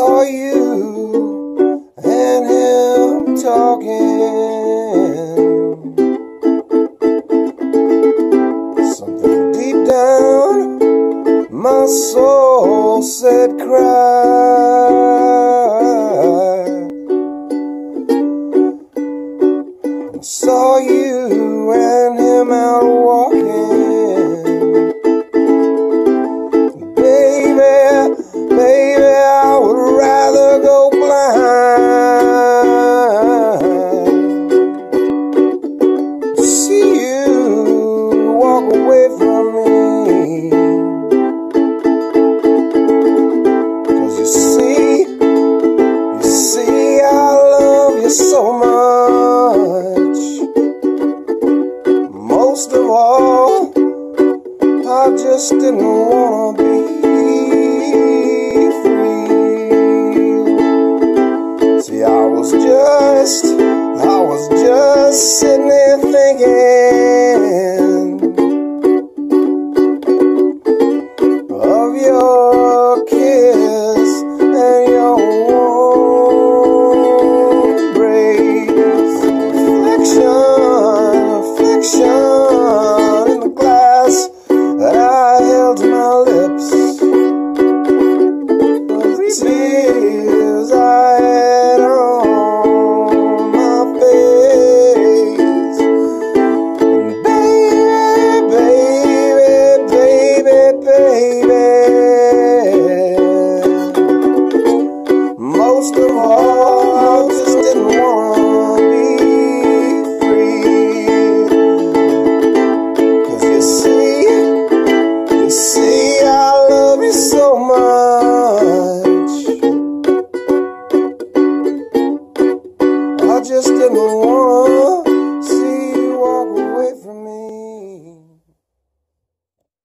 saw you and him talking. Something deep down, my soul said, cry. I saw you and him out walking. So much. Most of all, I just didn't wanna be just didn't want